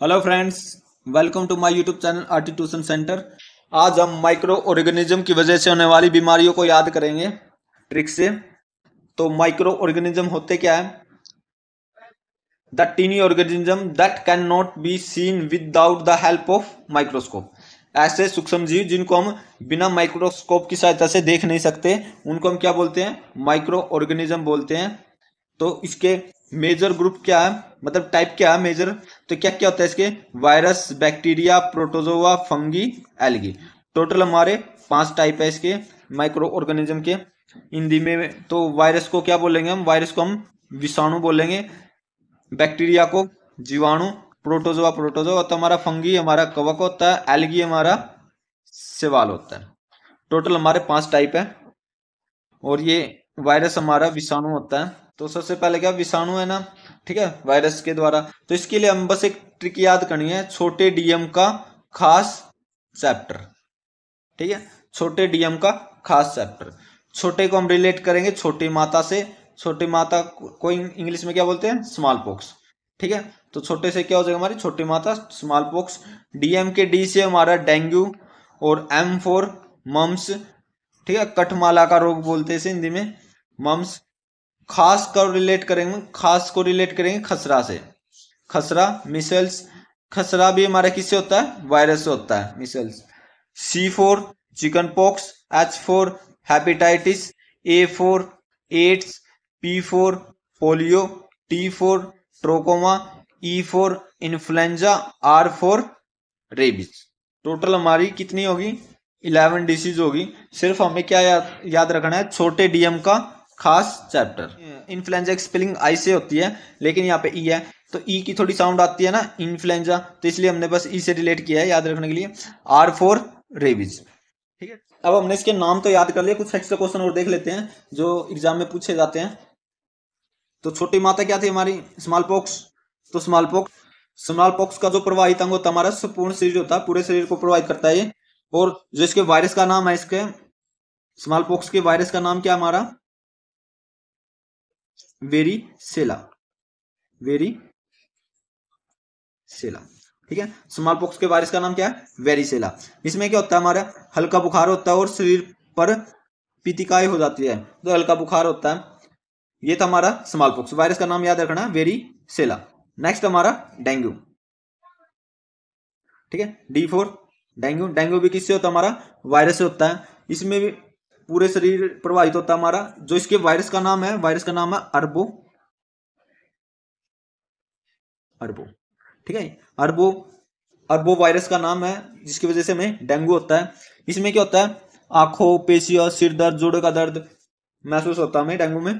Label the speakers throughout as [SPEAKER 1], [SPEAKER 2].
[SPEAKER 1] Hello friends welcome to my YouTube channel Arti tuition centre आज हम micro organism की वजह से होने वाली बीमारियों को याद करेंगे ट्रिक से। तो माइक्रो ऑर्गेनिज्म होते क्या है? The tiny organism that can not be seen without the help of microscope ऐसे सूक्ष्म जीव जिनको हम बिना माइक्रोस्कोप की सहायता से देख नहीं सकते, उनको हम क्या बोलते हैं? माइक्रो ऑर्गेनिज्म बोलते हैं। तो इसके मेजर ग्रुप क्या है? मतलब टाइप क्या है मेजर? तो क्या क्या होता है इसके? Virus, bacteria protozoa fungi, algae. Total हमारे पाँच टाइप है इसके माइक्रो ऑर्गेनिज्म के। हिंदी में तो वायरस को क्या बोलेंगे हम? वायरस को हम विषाणु बोलेंगे। बैक्टीरिया को जीवाणु, प्रोटोजोआ प्रोटोजोआ तो हमारा फंगी, हमारा कवक होता है, एलगी हमारा सेवाल होता है। टोटल हमारे पाँच टाइप है। और ये वायरस हमारा विषाणु होता है। तो सबसे पहले क्या, विषाणु है ना, ठीक है, वायरस के द्वारा। तो इसके लिए हम बस एक ट्रिक याद करनी है, छोटे डीएम का खास चैप्टर। ठीक है, छोटे डीएम का खास चैप्टर। छोटे को हम रिलेट करेंगे, छोटी माता से। छोटी माता को इंग्लिश में क्या बोलते हैं? Smallpox. ठीक है तो छोटे से क्या हो जाएगा हमारी? छोटी माता, स्मॉल पॉक्स। डीएम के डी से हमारा डेंगू और एम फोर, मम्स। ठीक है, कठमाला का रोग बोलते हैं हिंदी में, मम्स। खास को रिलेट करेंगे, खास को रिलेट करेंगे खसरा से। खसरा मिसल्स खसरा भी हमारा किससे होता है? वायरस से होता है measles C for chickenpox H for hepatitis A for AIDS P for polio T for trachoma E for influenza R for rabies total हमारी कितनी होगी? इलेवन डिसीज होगी। सिर्फ़ हमें क्या याद याद रखना है? छोटे डीएम का खास चैप्टर इन्फ्लुएंजा की स्पेलिंग आई से होती है, लेकिन यहाँ पे ई है। तो ई की थोड़ी साउंड आती है ना इन्फ्लुएंजा तो इसलिए हमने बस ई से रिलेट किया है, याद रखने के लिए। आर फोर रेबीज ठीक है? अब हमने इसके नाम तो याद कर लिया, कुछ एक्स्ट्रा क्वेश्चन और देख लेते हैं, जो एग्ज़ाम में पूछे जाते हैं। तो छोटी माता क्या थी हमारी? स्मॉल पॉक्स तो स्मॉल पॉक्स स्मॉल पॉक्स का जो प्रवाहित अंग होता हमारा, संपूर्ण शरीर होता है, पूरे शरीर को प्रभावित करता है ये। और जो इसके वायरस का नाम है इसके स्मॉल पॉक्स के वायरस का नाम क्या हमारा? वेरी सेला वेरी सेला ठीक है? स्मॉल पॉक्स के वायरस का नाम क्या है? वेरी सेला इसमें क्या होता है हमारा? हल्का बुखार होता है और शरीर पर पितिकाएँ हो जाती है। तो हल्का बुखार होता है। ये था हमारा स्मॉल पॉक्स। वायरस का नाम याद रखना वेरी सेला नेक्स्ट हमारा डेंगू। ठीक है? D four, dengue. डेंगू भी किससे होता है? हमारा वायरस से होता है। इसमें भी पूरे शरीर प्रभावित होता है हमारा, जो इसके वायरस का नाम है वायरस का नाम है अरबो। अरबो, ठीक है? अरबो अरबो वायरस का नाम है, जिसकी वजह से हमें डेंगू होता है। इसमें क्या होता है? आँखों, पेशियों, सिर दर्द, जोड़ों का दर्द महसूस होता है हमें डेंगू में।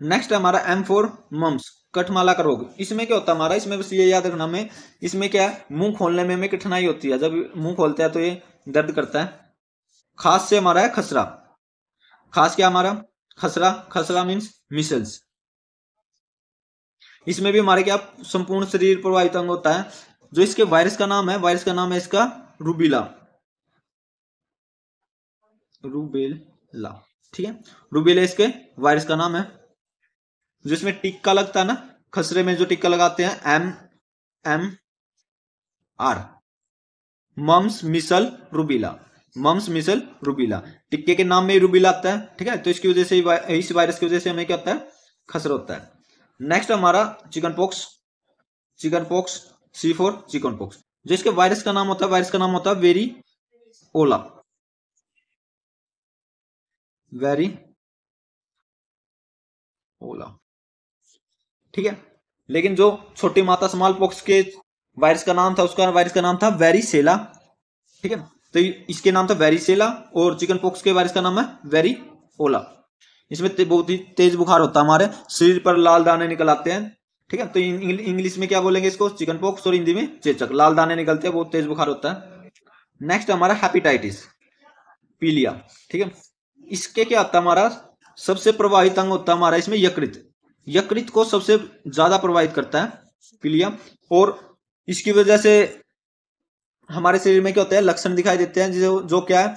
[SPEAKER 1] नेक्स्ट है हमारा एम फोर मम्स कठमाला का रोग। इसमें क्या होता है हमारा? इसमें बस ये याद रखना हमें। इसमें क्या है? मुँह खोलने में हमें कठिनाई होती है। जब मुँह खोलते हैं तो ये दर्द करता है। खास से हमारा है खसरा। खास क्या हमारा? खसरा। खसरा मीन्स मिसल्स इसमें भी हमारे क्या संपूर्ण शरीर प्रभावित अंग होता है, जो इसके वायरस का नाम है वायरस का नाम है इसका रूबीला रूबेला ठीक है? रूबेला इसके वायरस का नाम है। जिसमें टिक्का लगता है ना, खसरे में जो टिक्का लगाते हैं M M R mumps measles rubella mumps measles rubella टिक्के के नाम में रूबीला आता है, ठीक है? तो इसकी वजह से इस वायरस की वजह से हमें क्या होता है? खसरा होता है। नेक्स्ट हमारा chickenpox chickenpox C for chickenpox जो इसके वायरस का नाम होता है वायरस का नाम होता है वेरी ओला वेरी ओला ठीक है? लेकिन जो छोटी माता स्मॉल पॉक्स के वायरस का नाम था, उसका वायरस का नाम था वेरी सेला ठीक है? तो इसके नाम था वेरीसेला और चिकन पॉक्स के वायरस का नाम है वेरी ओला इसमें बहुत ही तेज बुखार होता है हमारे। शरीर पर लाल दाने निकल आते हैं। ठीक है? तो इंग्लिश में क्या बोलेंगे इसको? चिकन पॉक्स और हिंदी में चेचक। लाल दाने निकलते हैं, बहुत तेज बुखार होता है। नेक्स्ट हमारा हेपेटाइटिस पीलिया। ठीक है? इसके क्या होता है हमारा? सबसे प्रभावित अंग होता है हमारा इसमें यकृत। यकृत को सबसे ज़्यादा प्रभावित करता है, पीलिया। और इसकी वजह से हमारे शरीर में क्या होता है? लक्षण दिखाई देते हैं, जो जो क्या है?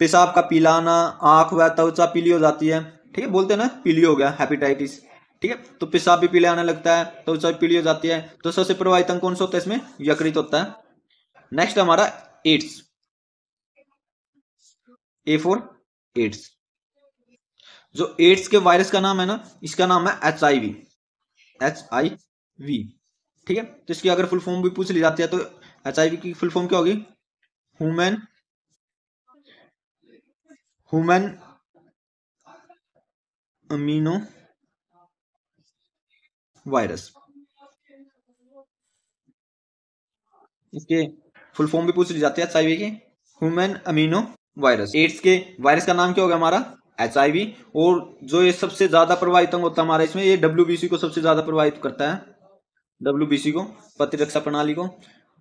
[SPEAKER 1] पेशाब का पीलाना, आँख व त्वचा पीली हो जाती है। ठीक है? बोलते हैं ना, पीली हो गया हेपेटाइटिस ठीक है? तो पेशाब भी पीले आने लगता है तो सब पीली हो जाती है। तो सबसे प्रभावित अंग कौन सा होता है इसमें? यकृत होता है। नेक्स्ट हमारा एड्स ए फोर एड्स जो एड्स के वायरस का नाम है ना, इसका नाम है H I V H I V ठीक है? तो इसकी अगर फुल फॉर्म भी पूछ ली जाती है तो एच आई वी की फुल फॉर्म क्या होगी? ह्यूमन ह्यूमन अमीनो वायरस इसके फुल फॉर्म भी पूछ ली जाती है एच की। ह्यूमन अमीनो वायरस एड्स के वायरस का नाम क्या होगा हमारा? एचआईवी। और जो ये सबसे ज़्यादा प्रभावित होता है हमारा इसमें, ये डब्ल्यूबीसी को सबसे ज़्यादा प्रभावित करता है। डब्ल्यूबीसी को, प्रतिरक्षा प्रणाली को।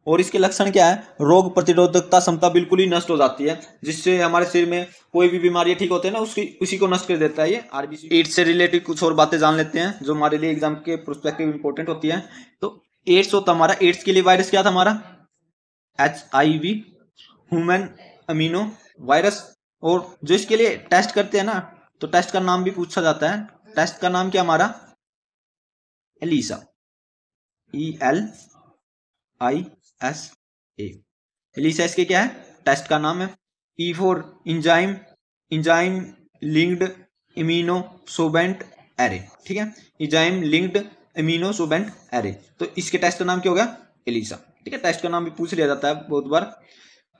[SPEAKER 1] और इसके लक्षण क्या है? रोग प्रतिरोधकता क्षमता बिल्कुल ही नष्ट हो जाती है, जिससे हमारे शरीर में कोई भी बीमारी ठीक होते हैं ना, उसकी, उसी को नष्ट कर देता है ये आरबीसी एड्स से रिलेटेड कुछ और बातें जान लेते हैं, जो हमारे लिए एग्ज़ाम के प्रोस्पेक्टिव इंपॉर्टेंट होती है। तो एड्स होता हमारा एड्स के लिए वायरस क्या था हमारा? H I V human amino virus और जो इसके लिए टेस्ट करते हैं ना तो टेस्ट का नाम भी पूछा जाता है। टेस्ट का नाम क्या हमारा? ELISA E L I S A ELISA इसके क्या है? टेस्ट का नाम है। E for enzyme enzyme linked immunosorbent array ठीक है? Enzyme linked immunosorbent array तो इसके टेस्ट का नाम क्या होगा एलिसा ठीक है? टेस्ट का नाम भी पूछ लिया जाता है बहुत बार।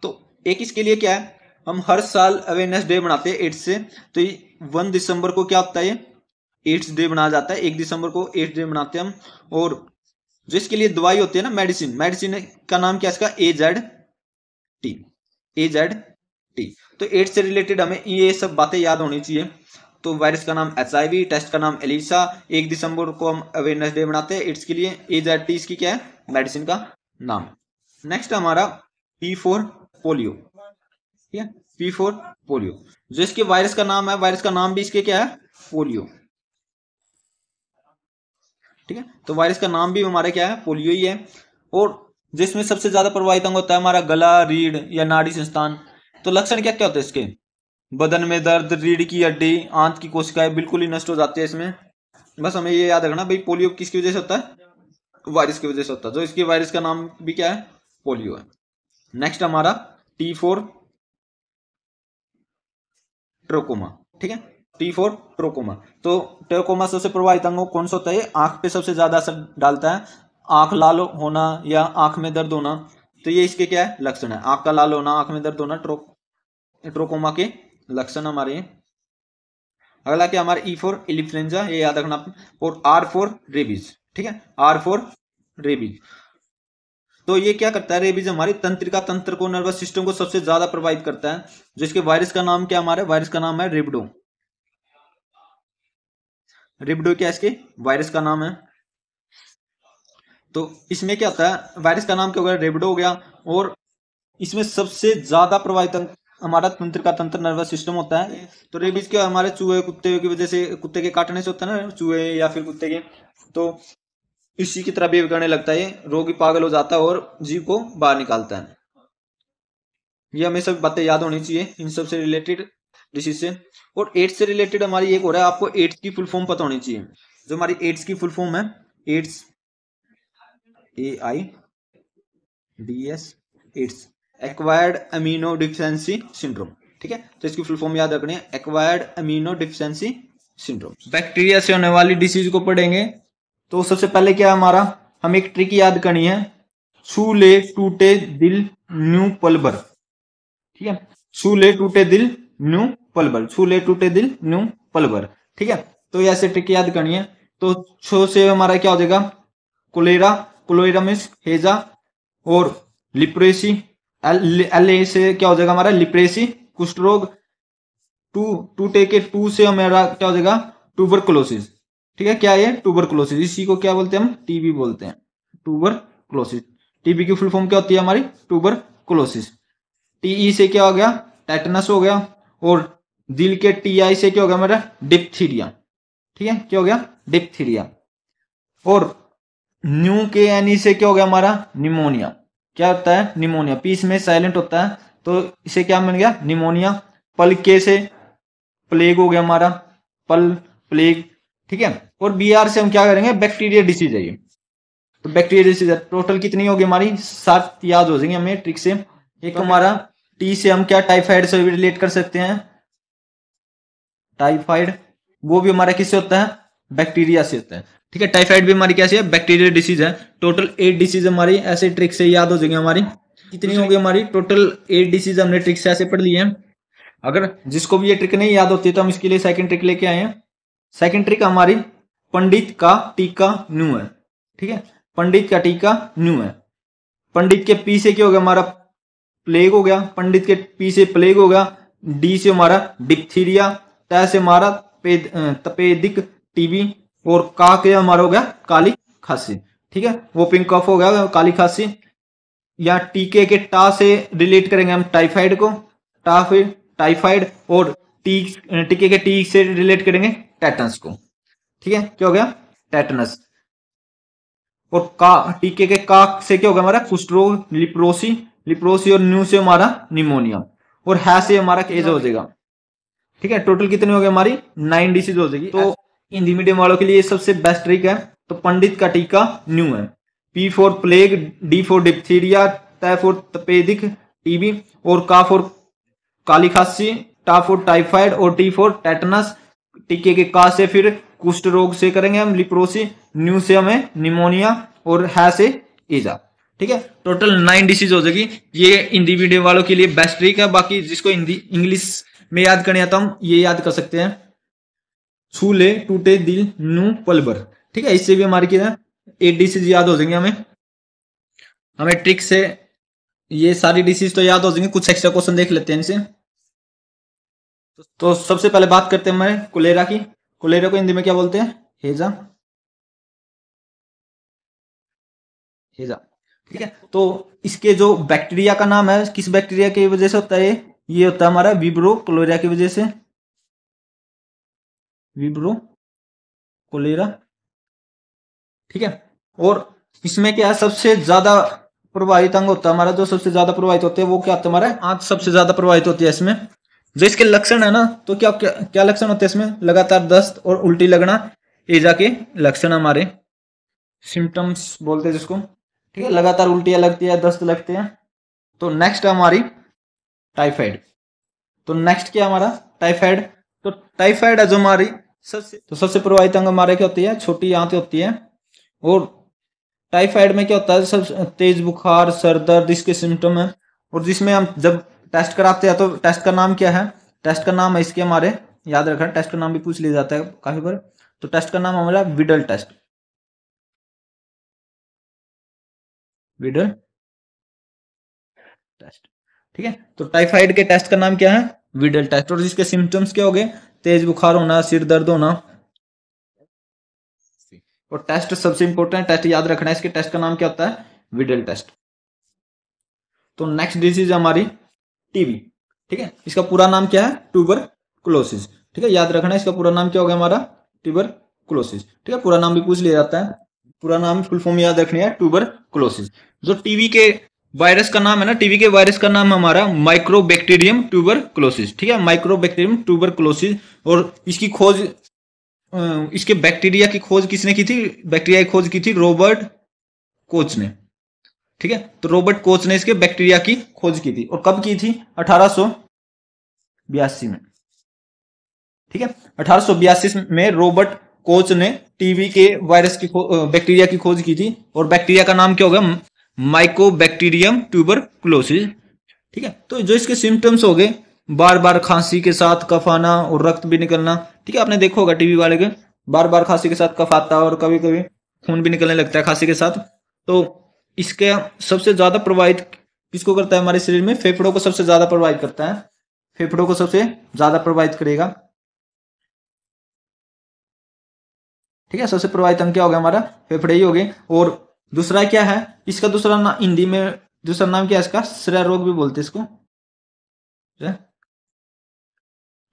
[SPEAKER 1] तो एक इसके लिए क्या है? हम हर साल अवेयरनेस डे बनाते हैं एड्स से। तो वन दिसंबर को क्या होता है? एड्स डे बनाया जाता है। एक दिसंबर को एड्स डे मनाते हैं हम। और जो इसके लिए दवाई होती है ना मेडिसिन मेडिसिन का नाम क्या इसका? A Z T A Z T तो एड्स से रिलेटेड हमें ये सब बातें याद होनी चाहिए। तो वायरस का नाम एच टेस्ट का नाम एलिसा एक दिसंबर को हम अवेयरनेस डे बनाते हैं एड्स के लिए। ए जेड टी इसकी क्या है? मेडिसिन का नाम। नेक्स्ट हमारा पी फोर पोलियो। ठीक है? P for polio. जो इसके वायरस का नाम है वायरस का नाम भी इसके क्या है? पोलियो ठीक है? तो वायरस का नाम भी हमारे क्या है? पोलियो ही है। और जिसमें सबसे ज़्यादा प्रभावित अंग होता है हमारा गला, रीढ़ या नाड़ी संस्थान। तो लक्षण क्या क्या होते हैं इसके? बदन में दर्द, रीढ़ की हड्डी, आंत की कोशिकाएँ बिल्कुल ही नष्ट हो जाती है इसमें। बस हमें ये याद रखना, भाई पोलियो किसकी वजह से होता है? वायरस की वजह से होता है। जो इसके वायरस का नाम भी क्या है? पोलियो है। नेक्स्ट हमारा टी फोर ट्रोकोमा ठीक है? टी फोर ट्रोकोमा तो ट्रोकोमा सबसे प्रभावित अंगों कौन सा होता है? आँख पे सबसे ज़्यादा असर डालता है। आँख लाल होना या आँख में दर्द होना। तो ये इसके क्या है? लक्षण है। आँख का लाल होना, आँख में दर्द होना, ट्रो, ट्रोकोमा के लक्षण हमारे अगला क्या हमारे ई फोर इलिफ्लेंजा ये याद रखना और आर फोर रेबीज, ठीक है? R for rabies. तो ये क्या करता है? रेबीज हमारी तंत्रिका तंत्र को, नर्वस सिस्टम को सबसे ज़्यादा प्रभावित करता है। जिसके वायरस का नाम क्या हमारे वायरस का नाम है रिबडो। रिबडो क्या इसके? वायरस का नाम है। तो इसमें क्या होता है? वायरस का नाम क्या हो गया रेबडो हो गया। और इसमें सबसे ज़्यादा प्रभावित हमारा तंत्र का तंत्र नर्वस सिस्टम होता है। तो रेबीज क्या हमारे चूहे, कुत्ते की वजह से, कुत्ते के काटने से होता है ना, चूहे या फिर कुत्ते के। तो इसी की तरह बिहेव करने लगता है रोगी पागल हो जाता है और जीव को बाहर निकालता है। ये हमें सब बातें याद होनी चाहिए। इन सबसे रिलेटेड डिसीज से और एड्स से रिलेटेड हमारी एक हो रहा है, आपको एड्स की फुल फॉर्म पता होनी चाहिए। जो हमारी एड्स की फुल फॉर्म है AIDS A I D S AIDS acquired amino deficiency syndrome ठीक है? तो इसकी फुल फॉर्म याद रखनी acquired amino deficiency syndrome bacteria से होने वाली डिसीज को पढ़ेंगे। तो सबसे पहले क्या हमारा? हम एक ट्रिक याद करनी है। छू ले टूटे दिल, न्यू पलबर। ठीक है? छू ले टूटे दिल, न्यू पलबर, छूले टूटे दिल न्यू पलबर, ठीक है? तो ऐसे ट्रिक याद करनी है। तो छो से हमारा क्या हो जाएगा? कोलेरा कोलोरामिस हेजा और लिप्रेसी। एल ए से क्या हो जाएगा हमारा? लिप्रेसी कुष्ठ रोग टू, टूटे के टू से हमारा क्या हो जाएगा? टूबर क्लोसिस ठीक है? क्या है टूबर क्लोसिस इसी को क्या बोलते हैं हम? टीबी बोलते हैं। टूबर क्लोसिस टीबी की फुल फॉर्म क्या होती है हमारी? टूबर क्लोसिस टीई से क्या हो गया? टेटनस हो गया और दिल के टी आई से क्या हो गया मेरा? डिप्थीरिया ठीक है? क्या हो गया? डिप्थीरिया और न्यू के एन से क्या हो गया हमारा? निमोनिया क्या होता है? निमोनिया पीस में साइलेंट होता है तो इसे क्या मिल गया? निमोनिया पल के से प्लेग हो गया हमारा। पल प्लेग ठीक है? और बी आर से हम क्या करेंगे? बैक्टीरिया डिसीज है ये। तो बैक्टीरिया डिसीज है। टोटल कितनी होगी हमारी? सात याद हो जाएँगे हमें ट्रिक से। एक हमारा टी से हम क्या टाइफाइड से भी रिलेट कर सकते हैं? टाइफाइड, वो भी हमारा किससे होता है? बैक्टीरिया से होता है। ठीक है, टाइफाइड भी हमारी कैसी है? बैक्टीरियल डिसीज है। टोटल एट डिसीज हमारी, ऐसे ट्रिक से याद हो जाएँगे हमारी। कितनी होगी हमारी? टोटल एट डिसीज हमने ट्रिक से ऐसे पढ़ ली है। अगर जिसको भी ये ट्रिक नहीं याद होती तो हम इसके लिए सेकंड ट्रिक लेके आए हैं। सेकंड ट्रिक हमारी, पंडित का टीका न्यू है। ठीक है, पंडित का टीका न्यू है। पंडित के पी से क्या हो गया? हमारा प्लेग हो गया। पंडित के पी से प्लेग हो गया। डी से हमारा डिप्थीरिया तय से हमारा तपेदिक टीबी और का के हमारा हो गया काली खांसी, ठीक है? वो पिंक कफ हो गया काली खांसी। या टीके के टा से रिलेट करेंगे हम टाइफाइड को। टा फिर टाइफाइड और टी टीके के टी से रिलेट करेंगे टेटनस को, ठीक है? क्या हो गया? टेटनस और का टीके के का से क्या हो गया हमारा? कुष्ठ रोग लिप्रोसी लिप्रोसी और न्यू से हमारा निमोनिया और है से हमारा केज हो जाएगा। ठीक है टोटल कितनी हो गई हमारी? नाइन डिसीज हो जाएगी। तो हिंदी मीडियम वालों के लिए सबसे बेस्ट ट्रिक है। तो पंडित का टीका न्यू है। P for plague D for diphtheria T for तपेदिक टीबी और का फोर काली खांसी टा फोर टाइफाइड और टी फोर टेटनस टीके के का से फिर कुष्ठ रोग से करेंगे हम लिप्रोसी न्यू से हमें निमोनिया और है से ईजा ठीक है टोटल नाइन डिसीज हो जाएगी। ये हिंदी मीडियम वालों के लिए बेस्ट ट्रिक है। बाकी जिसको हिंदी इंग्लिश में याद करने आता हम ये याद कर सकते हैं। छूले, टूटे दिल, नू, पलबर। ठीक है, इससे भी हमारी क्या एट डिसीज याद हो जाएँगे हमें। हमें ट्रिक से ये सारी डिसीज तो याद हो जाएँगे, कुछ एक्स्ट्रा क्वेश्चन देख लेते हैं इनसे। तो सबसे पहले बात करते हैं हमारे कोलेरा की। कोलेरा को हिंदी में क्या बोलते हैं? हेजा। हेजा। ठीक है तो इसके जो बैक्टीरिया का नाम है, किस बैक्टीरिया की वजह से होता है ये होता है हमारा विब्रो कोलेरिया की वजह से। Vibrio cholera. ठीक है? और इसमें क्या है सबसे ज़्यादा प्रभावित अंग होता है हमारा जो सबसे ज़्यादा प्रभावित होते हैं वो क्या होता है हमारा? आँख सबसे ज़्यादा प्रभावित होती है इसमें। जो इसके लक्षण है ना तो क्या क्या, क्या लक्षण होते हैं इसमें? लगातार दस्त और उल्टी लगना ये जाके लक्षण हमारे। सिम्टम्स बोलते हैं जिसको। ठीक है? लगातार उल्टियाँ लगती है दस्त लगते हैं। तो नेक्स्ट हमारी टाइफाइड तो नेक्स्ट क्या हमारा? टाइफाइड तो टाइफाइड है जो हमारी सबसे तो सबसे प्रभावित अंग हमारे क्या होती है? छोटी आंत होती है। और टाइफाइड में क्या होता है? सब तेज बुखार, सर दर्द, इसके सिम्टम है। और जिसमें हम जब टेस्ट कराते हैं तो टेस्ट का नाम क्या है? टेस्ट का नाम है इसके हमारे याद रखना टेस्ट का नाम भी पूछ लिया जाता है काफ़ी बार। तो टेस्ट का नाम हमारा विडल टेस्ट विडल टेस्ट ठीक है? तो टाइफाइड के टेस्ट का नाम क्या है? विडल टेस्ट और जिसके सिम्टम्स क्या हो गए? तेज बुखार होना, सिर दर्द होना। और टेस्ट सबसे इंपॉर्टेंट टेस्ट याद रखना है, इसके टेस्ट का नाम क्या होता है? विडल टेस्ट तो नेक्स्ट डिज़ीज़ हमारी टीबी ठीक है? इसका पूरा नाम क्या है? ट्यूबर क्लोसिस ठीक है? याद रखना है, इसका पूरा नाम क्या हो गया हमारा? ट्यूबर क्लोसिस ठीक है? पूरा नाम भी पूछ लिया जाता है। पूरा नाम फुल फॉर्म याद रखनी है ट्यूबर क्लोसिस जो टीबी के वायरस का नाम है ना टीबी के वायरस का नाम हमारा माइक्रोबैक्टीरियम ट्यूबर क्लोसिस ठीक है? माइक्रोबैक्टीरियम ट्यूबर क्लोसिस और इसकी खोज इसके बैक्टीरिया की खोज किसने की थी? बैक्टीरिया की खोज की थी रॉबर्ट कोच ने, ठीक है? तो रॉबर्ट कोच ने इसके बैक्टीरिया की खोज की थी और कब की थी? अठारह में, ठीक है? अठारह में रॉबर्ट कोच ने टीबी के वायरस की बैक्टीरिया की खोज की थी और बैक्टीरिया का नाम क्या होगा माइकोबैक्टीरियम ट्यूबरकुलोसिस ठीक है? तो जो इसके सिम्टम्स हो गए बार बार खांसी के साथ कफ आना और रक्त भी निकलना, ठीक है? आपने देखा होगा टीबी वाले के बार बार खांसी के साथ कफ आता है और कभी कभी खून भी निकलने लगता है खांसी के साथ। तो इसके सबसे ज़्यादा प्रभावित किसको करता है? हमारे शरीर में फेफड़ों को सबसे ज़्यादा प्रभावित करता है। फेफड़ों को सबसे ज़्यादा प्रभावित करेगा। ठीक है? सबसे प्रभावित अंग क्या हो गया हमारा? फेफड़े ही हो गए। और दूसरा क्या है? इसका दूसरा नाम हिंदी में, दूसरा नाम क्या है इसका? श्रेय रोग भी बोलते इसको।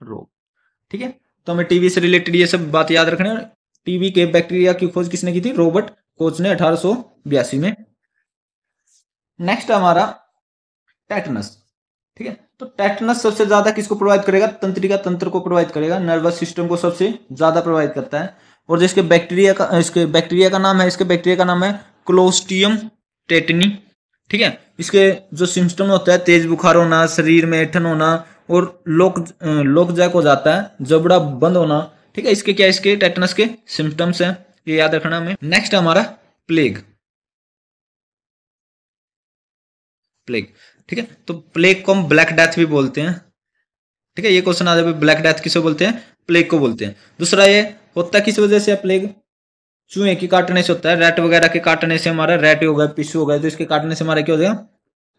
[SPEAKER 1] रोग। ठीक है? तो हमें टीवी से रिलेटेड ये सब बात याद रखने टीवी के बैक्टीरिया की खोज किसने की थी? रॉबर्ट कोच ने अठारह में। नेक्स्ट हमारा टेटनस। ठीक है? तो टेटनस सबसे ज़्यादा किसको प्रोवाइड करेगा? तंत्रिका तंत्र को प्रोवाइड करेगा। नर्वस सिस्टम को सबसे ज़्यादा प्रोवाइड करता है। और जिसके बैक्टीरिया का, इसके बैक्टीरिया का नाम है, इसके बैक्टीरिया का नाम है क्लोस्टियम टेटनी ठीक है? इसके जो सिम्टम होता है, तेज बुखार होना, शरीर में ऐठन होना और लोक लोक जैक हो जाता है, जबड़ा बंद होना, ठीक है? इसके क्या इसके टेटनस के सिम्टम्स हैं, ये याद रखना हमें। नेक्स्ट हमारा प्लेग प्लेग ठीक है? तो प्लेग को हम ब्लैक डेथ भी बोलते हैं, ठीक है? ये क्वेश्चन आ जाए ब्लैक डेथ किसे बोलते हैं? प्लेग को बोलते हैं। दूसरा ये होता किस वजह से प्लेग चूहे के काटने से होता है, रेट वगैरह के काटने से हमारा रेट हो गया पिशु हो गया तो इसके काटने से हमारा क्या हो? जाएगा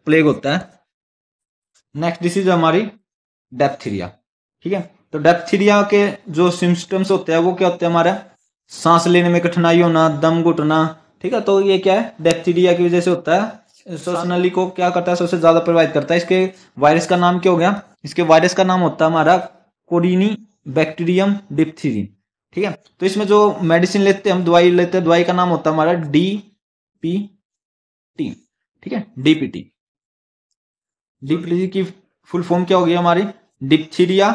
[SPEAKER 1] प्लेग होता है। नेक्स्ट डिसीज हमारी डेप्थीरिया ठीक है? तो डेप्थीरिया के जो सिम्टम्स होते हैं, वो क्या होते हैं हमारा? सांस लेने में कठिनाई होना, दम घुटना, ठीक है? तो ये क्या है? डेप्थीरिया की वजह से होता है। श्वसन को क्या करता है? सबसे ज़्यादा प्रभावित करता है। इसके वायरस का नाम क्या हो गया? इसके वायरस का नाम होता है हमारा कोरिनी बैक्टीरियम डिप्थीरी ठीक है? तो इसमें जो मेडिसिन लेते हैं, हम दवाई लेते हैं, दवाई का नाम होता है हमारा डी पी टी ठीक है? डीपीटी डीपीटी की फुल फॉर्म क्या होगी हमारी? डिप्थीरिया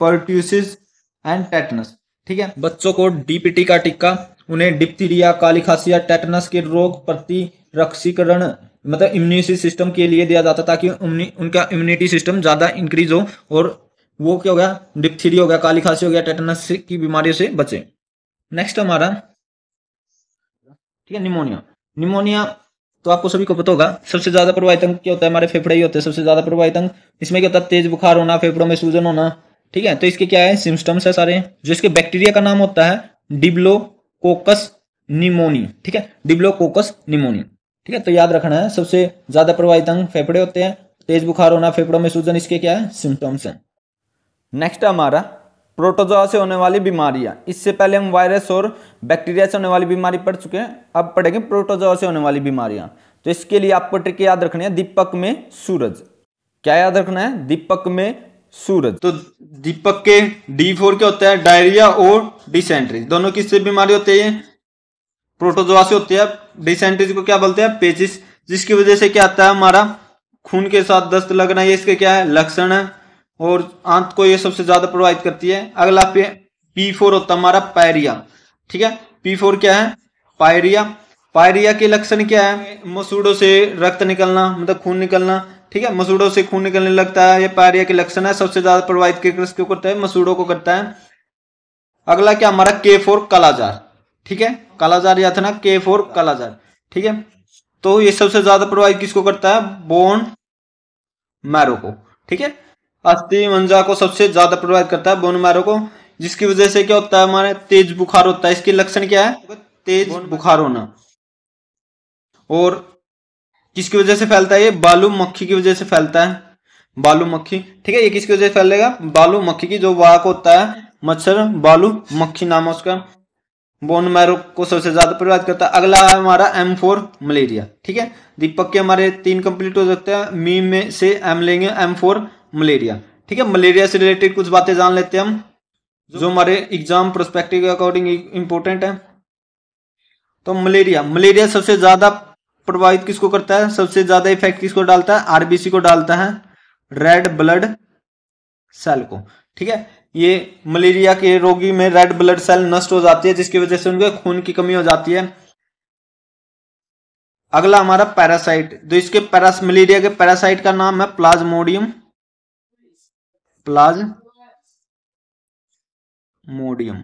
[SPEAKER 1] पर्ट्यूसिस एंड टेटनस ठीक है? बच्चों को डीपीटी का टिक्का उन्हें डिप्थीरिया काली खांसी या टेटनस के रोग प्रतिरक्षीकरण मतलब इम्यूनिटी सिस्टम के लिए दिया जाता ताकि उनका इम्यूनिटी सिस्टम ज़्यादा इंक्रीज हो और वो क्या हो गया? डिप्थीरिया हो गया काली खांसी हो गया टेटनस की बीमारियों से बचे। नेक्स्ट हमारा, ठीक है निमोनिया निमोनिया तो आपको सभी को पता होगा, सबसे ज़्यादा प्रभावित अंग क्या होता है? हमारे फेफड़े ही होते हैं, सबसे ज़्यादा प्रभावित अंग। इसमें क्या होता है? तेज बुखार होना, फेफड़ों में सूजन होना, ठीक है? तो इसके क्या है? सिम्टम्स है सारे। जो इसके बैक्टीरिया का नाम होता है डिब्लोकोकस निमोनी ठीक है? डिब्लोकोकस निमोनी ठीक है? तो याद रखना है, सबसे ज़्यादा प्रभावित अंग फेफड़े होते हैं, तेज बुखार होना, फेफड़ों में सूजन, इसके क्या है? सिम्टम्स हैं। नेक्स्ट हमारा प्रोटोजोआ से होने वाली बीमारियाँ। इससे पहले हम वायरस और बैक्टीरिया से होने वाली बीमारी पढ़ चुके हैं। अब पढ़ेंगे प्रोटोजोआ से होने वाली बीमारियाँ। तो इसके लिए आपको ट्रिक याद रखनी है, दीपक में सूरज। क्या याद रखना है? दीपक में सूरज। तो दीपक के डी फोर क्या होता है? डायरिया और डिसेंट्री दोनों किससे बीमारी होती है? प्रोटोजोआ से होती है। डिसेंट्री को क्या बोलते हैं? पेचिस जिसकी वजह से क्या आता है हमारा? खून के साथ दस्त लगना, ये इसके क्या है? लक्षण है। और आंत को ये सबसे ज़्यादा प्रभावित करती है। अगला पे पी फोर होता हमारा पायरिया, ठीक है? पी फोर क्या है? पायरिया। पायरिया के लक्षण क्या है? मसूड़ों से रक्त निकलना मतलब खून निकलना, ठीक है? मसूड़ों से खून निकलने लगता है, ये पायरिया के लक्षण है, सबसे ज़्यादा प्रभावित किसको करता है? मसूड़ों को करता है। अगला क्या? हमारा के फोर कालाजार, ठीक है? कालाजार या था ना के फोर कालाजार, ठीक है? तो ये सबसे ज़्यादा प्रभावित किसको करता है? बोन मैरो को, ठीक है? अस्थि मंजा को सबसे ज़्यादा प्रभावित करता है बोन मैरो को जिसकी वजह से क्या होता है हमारे तेज बुखार होता है। इसके लक्षण क्या है? तेज बुखार होना। और किसकी वजह से फैलता है? ये बालू मक्खी की वजह से फैलता है। बालू मक्खी ठीक है? ये किसकी वजह से फैलेगा बालू मक्खी की जो वाक होता है मच्छर बालू मक्खी नाम है उसका। बोन मैरो को सबसे ज़्यादा प्रभावित करता है। अगला है हमारा एम फोर मलेरिया ठीक है? दीपक के हमारे तीन कंप्लीट हो सकते हैं। मी में से एम लेंगे एम फोर मलेरिया। ठीक है मलेरिया से रिलेटेड कुछ बातें जान लेते हैं हम। जो हमारे एग्ज़ाम प्रोस्पेक्टिव के अकॉर्डिंग इंपॉर्टेंट है। तो मलेरिया मलेरिया सबसे ज़्यादा प्रभावित किसको करता है? सबसे ज़्यादा इफ़ेक्ट किसको डालता है? आरबीसी को डालता है। रेड ब्लड सेल को। ठीक है ये मलेरिया के रोगी में रेड ब्लड सेल नष्ट हो जाती है जिसकी वजह से उनके खून की कमी हो जाती है। अगला हमारा पैरासाइट तो इसके पैरास मलेरिया के पैरासाइट का नाम है प्लाज्मोडियम प्लाज मोडियम।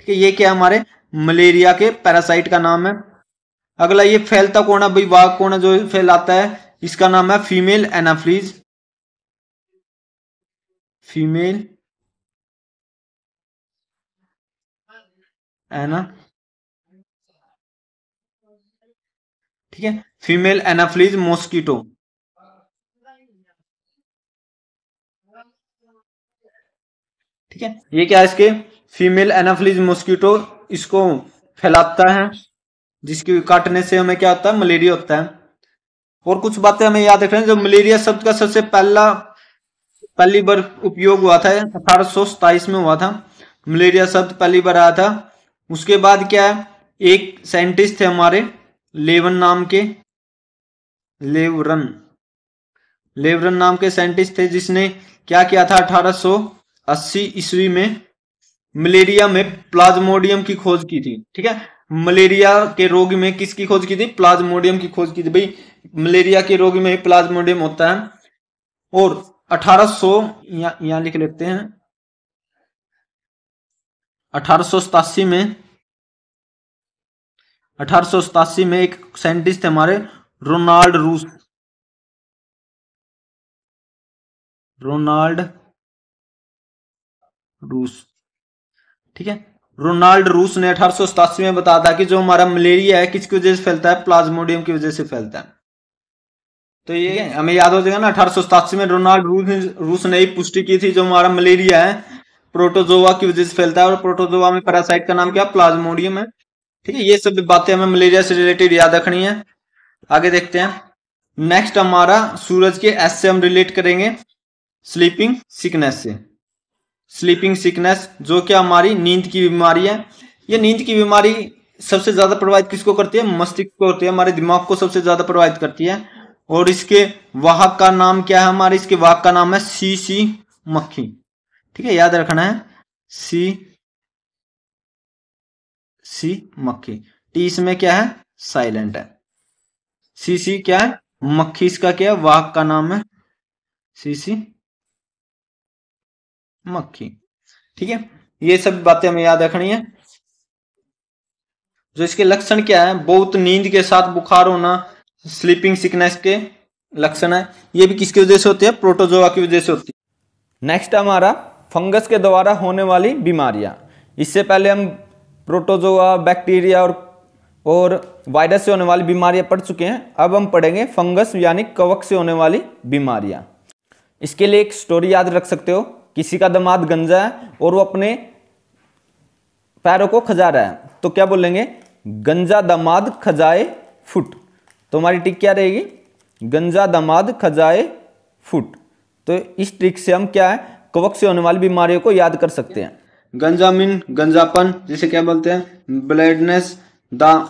[SPEAKER 1] ठीक है, ये क्या हमारे? मलेरिया के पैरासाइट का नाम है। अगला ये फैलता कौन है भाई वाघ कौन है जो फैलाता है, इसका नाम है फीमेल एनाफ्रीज। फीमेल एना ठीक है, फीमेल एनाफ्लीज मॉस्किटो। ठीक है? ये क्या इसके? फीमेल एनाफ्लिज मॉस्किटो इसको फैलाता है, जिसके काटने से हमें क्या होता है? मलेरिया होता है। और कुछ बातें हमें याद रखना है, जो मलेरिया शब्द का सबसे पहला, पहली बार उपयोग हुआ था, अठारह में हुआ था। मलेरिया शब्द पहली बार आया था। उसके बाद क्या है? एक साइंटिस्ट थे हमारे लेवन नाम के। लेवरन लेवरन नाम के साइंटिस्ट थे, जिसने क्या किया था? अठारह अस्सी ईस्वी में मलेरिया में प्लाज्मोडियम की खोज की थी, ठीक है? मलेरिया के रोग में किसकी खोज की थी? प्लाज्मोडियम की खोज की थी। भाई, मलेरिया के रोग में प्लाज्मोडियम होता है। और 1800 यहाँ लिख लेते हैं। अठारह में अठारह में एक साइंटिस्ट थे हमारे, रोनाल्ड रूस। रोनाल्ड रूस। ठीक है? रोनाल्ड रूस ने अठारह में बताया था कि जो हमारा मलेरिया है किसकी वजह से फैलता है? प्लाज्मोडियम की वजह से फैलता है। तो ये हमें याद हो जाएगा ना अठारह में रोनाल्ड रूस ने रूस ने पुष्टि की थी जो हमारा मलेरिया है प्रोटोजोआ की वजह से फैलता है और प्रोटोजोआ में पैरासाइट का नाम क्या? प्लाज्मोडियम है। ठीक है? ये सब बातें हमें मलेरिया से रिलेटेड याद रखनी है। आगे देखते हैं। नेक्स्ट हमारा सूरज के एस से हम रिलेट करेंगे। स्लीपिंग सिकनेस से। स्लीपिंग सिकनेस जो कि हमारी नींद की बीमारी है। ये नींद की बीमारी सबसे ज़्यादा प्रभावित किसको करती है? मस्तिष्क को करती है, हमारे दिमाग को सबसे ज़्यादा प्रभावित करती है। और इसके वाहक का नाम क्या है हमारे? इसके वाहक का नाम है सी सी मक्खी। ठीक है, याद रखना है। सी सी मक्खी। टी इसमें क्या है? साइलेंट है। सी सी क्या है? मक्खी इसका क्या है? वाहक का नाम है। सी सी मक्खी। ठीक है? ये सब बातें हमें याद रखनी है। जो इसके लक्षण क्या है? बहुत नींद के साथ बुखार होना स्लीपिंग सिकनेस के लक्षण है। ये भी किसकी वजह से होती है? प्रोटोजोआ की वजह से होती है। नेक्स्ट हमारा फंगस के द्वारा होने वाली बीमारियाँ। इससे पहले हम प्रोटोजोआ बैक्टीरिया और और वायरस से होने वाली बीमारियाँ पढ़ चुके हैं। अब हम पढ़ेंगे फंगस यानी कवक से होने वाली बीमारियाँ। इसके लिए एक स्टोरी याद रख सकते हो। किसी का दमाद गंजा है और वो अपने पैरों को खजा रहा है। तो क्या बोलेंगे? गंजा दमाद खजाए फुट। तो हमारी टिक क्या रहेगी? गंजा दमाद खजाए फुट। तो इस ट्रिक से हम क्या है? कवक से होने वाली बीमारियों को याद कर सकते हैं। गंजामिन गंजापन, जिसे क्या बोलते हैं? ब्लेडनेस, द,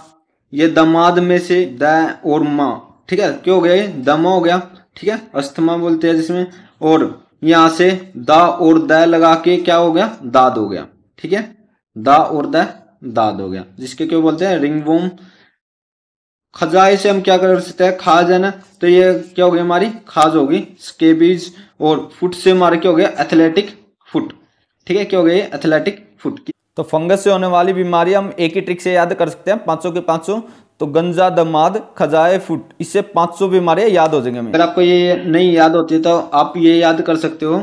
[SPEAKER 1] ये दमाद में से द और माँ। ठीक है? क्यों हो गया ये? दमा हो गया। ठीक है? अस्थमा बोलते हैं जिसमें। और यहाँ से दा और द लगा के क्या हो गया? दाद हो गया। ठीक है? दा और द, दाद हो गया। जिसके क्यों बोलते हैं? रिंग रिंगवोम खजाए से हम क्या कर सकते हैं? खाज है ना? तो ये क्या हो गया हमारी? खाज होगी स्केबीज और फुट से हमारे क्या हो गया? Athletic foot. ठीक है? क्या हो गया एथलेटिक फुट। तो फंगस से होने वाली बीमारी हम एक ही ट्रिक से याद कर सकते हैं। पाँचों के पाँचों। तो गंजा दमाद खजाए फुट। इससे 500 बीमारियाँ याद हो जाएँगे हमें। अगर आपको ये नहीं याद होती तो आप ये याद कर सकते हो।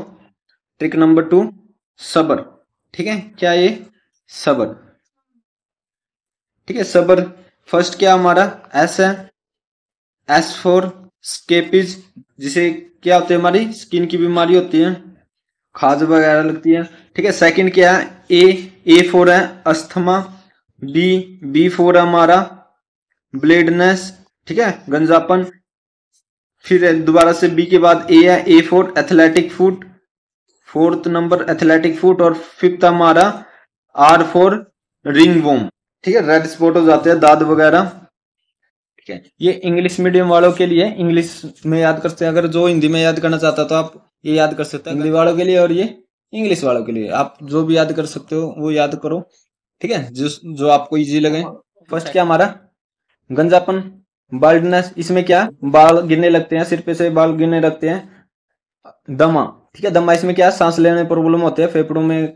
[SPEAKER 1] ट्रिक नंबर टू, सबर। ठीक है? क्या ये? सबर। ठीक है, सबर। फ़र्स्ट क्या हमारा? एस है। एस फोर स्केपिज, जिसे क्या होती है हमारी? स्किन की बीमारी होती है। खाज वगैरह लगती है। ठीक है, सेकंड क्या है? ए ए फोर है। अस्थमा। बी बी फोर है हमारा। ब्लेडनेस, ठीक है, गंजापन, फिर दोबारा से बी के बाद ए है A for athletic foot fourth number athletic foot और फिफ्थ हमारा आर फोर रिंग वोम ठीक है रेड स्पॉट हो जाते हैं दाद वगैरह, ठीक है। ये इंग्लिश मीडियम वालों के लिए इंग्लिश में याद करते हैं, अगर जो हिंदी में याद करना चाहता तो आप ये याद कर सकते हैं, हिंदी वालों के लिए और ये इंग्लिश वालों के लिए, आप जो भी याद कर सकते हो, वो याद करो, ठीक है जो जो आपको इजी लगे। फ़र्स्ट क्या हमारा? गंजापन बाल्डनेस, इसमें क्या? बाल गिरने लगते हैं, सिर पे से बाल गिरने लगते हैं। दमा, ठीक है? दमा, इसमें क्या? सांस लेने में प्रॉब्लम होते हैं, फेफड़ों में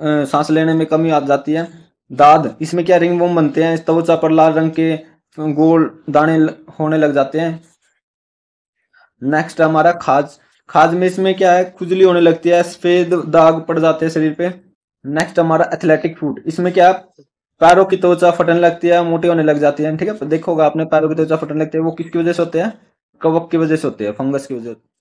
[SPEAKER 1] सांस लेने में कमी आ जाती है। दाद, इसमें क्या रिंग वोम बनते हैं? त्वचा पर लाल रंग के गोल दाने होने लग जाते हैं। नेक्स्ट हमारा खाज। खाज में इसमें क्या है? खुजली होने लगती है, सफ़ेद दाग पड़ जाते हैं शरीर पे। नेक्स्ट हमारा एथलेटिक फ़ूड इसमें क्या? पैरों की त्वचा फटने लगती है, मोटी होने लग जाती है, ठीक है? देखोगा आपने पैरों की त्वचा फटने लगती है, वो किसकी वजह से होते हैं? कवक की वजह से होते हैं, फंगस की वजह से।